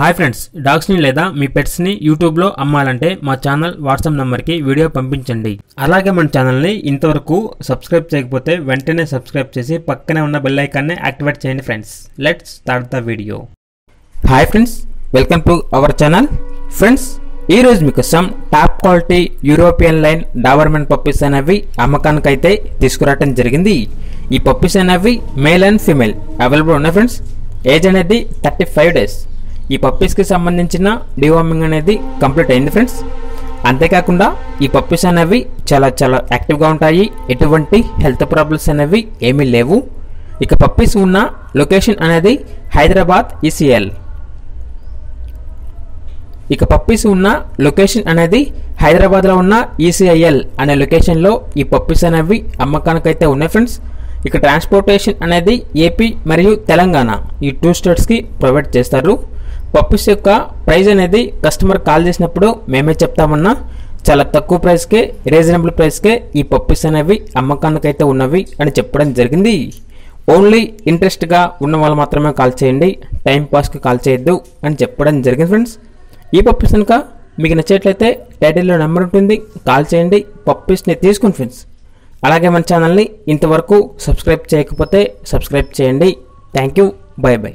Hi friends డాగ్స్ని లేదా మీ పెట్స్ని యూట్యూబ్లో అమ్మాలంటే మా ఛానల్ వాట్సాప్ నెంబర్కి వీడియో పంపించండి. అలాగే మన ఛానల్ని ఇంతవరకు సబ్స్క్రైబ్ చేయకపోతే వెంటనే సబ్స్క్రైబ్ చేసి పక్కనే ఉన్న బెల్ ఐకాన్ని యాక్టివేట్ చేయండి friends. Let's start the video hi friends welcome to our channel friends ఈరోజు మీకోసం top quality European line Doberman puppies అనేవి అమ్మకానికైతే తీసుకురావటం తీసుకురావడం జరిగింది. ఈ పప్పీస్ అనేవి మేల్ అండ్ ఫీమేల్ అవైలబుల్ ఉన్నాయి ఫ్రెండ్స్ ఏజ్ అనేది థర్టీ ఫైవ్ డేస్ ఈ పప్పీస్కి సంబంధించిన డివార్మింగ్ అనేది కంప్లీట్ అయింది ఫ్రెండ్స్ అంతేకాకుండా ఈ పప్పీస్ అనేవి చాలా చాలా యాక్టివ్గా ఉంటాయి. ఎటువంటి హెల్త్ ప్రాబ్లమ్స్ అనేవి ఏమీ లేవు. ఇక పప్పీస్ ఉన్న లొకేషన్ అనేది హైదరాబాద్ ఈసీఎల్ ఇక పప్పీస్ ఉన్న లొకేషన్ అనేది హైదరాబాద్లో ఉన్న ఈసీఐఎల్ అనే లొకేషన్లో ఈ పప్పీస్ అనేవి అమ్మకానికైతే ఉన్నాయి ఫ్రెండ్స్ ఇక ట్రాన్స్పోర్టేషన్ అనేది ఏపీ మరియు తెలంగాణ ఈ టూ స్టేట్స్కి ప్రొవైడ్ చేస్తారు. పప్పీస్ యొక్క ప్రైస్ అనేది కస్టమర్ కాల్ చేసినప్పుడు మేమే చెప్తామన్నా చాలా తక్కువ ప్రైస్కే రీజనబుల్ ప్రైస్కే ఈ పప్పీస్ అనేవి అమ్మకానికైతే ఉన్నవి అని చెప్పడం జరిగింది. ఓన్లీ ఇంట్రెస్ట్గా ఉన్న వాళ్ళు మాత్రమే కాల్ చేయండి టైం పాస్కి కాల్ చేయొద్దు అని చెప్పడం జరిగింది ఫ్రెండ్స్ ఈ పప్పుస్ కనుక మీకు నచ్చేట్లయితే టైటిల్లో నెంబర్ ఉంటుంది కాల్ చేయండి పప్పీస్ని తీసుకుని ఫ్రెండ్స్ అలాగే మన ఛానల్ని ఇంతవరకు సబ్స్క్రైబ్ చేయకపోతే సబ్స్క్రైబ్ చేయండి. Thank you by by